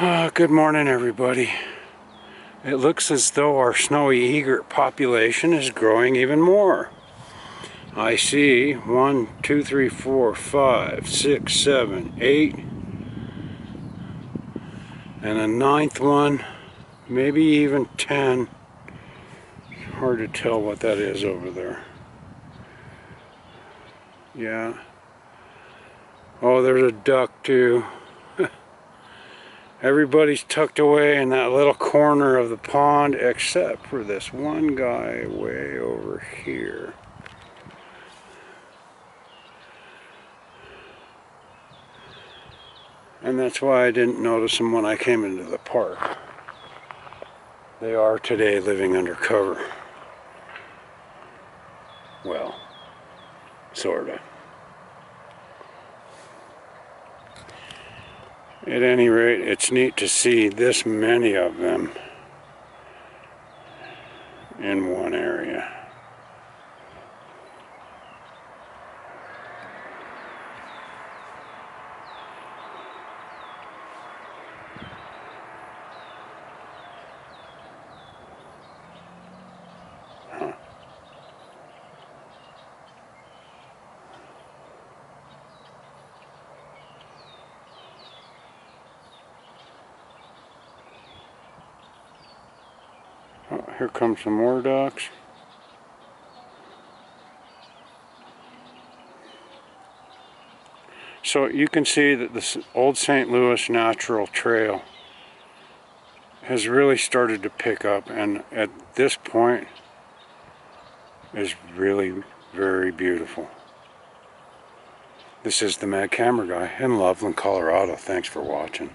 Uh, good morning, everybody. It looks as though our snowy egret population is growing even more. I see one, two, three, four, five, six, seven, eight, and a ninth one, maybe even ten. Hard to tell what that is over there. Yeah. Oh, there's a duck too. Everybody's tucked away in that little corner of the pond except for this one guy way over here. And that's why I didn't notice them when I came into the park. They are today living undercover. Well, sorta. At any rate, it's neat to see this many of them in one area. Here come some more ducks. So you can see that this old St. Louis Natural Trail has really started to pick up and at this point is really very beautiful. This is the Mad Camera Guy in Loveland, Colorado. Thanks for watching.